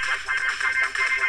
Gracias.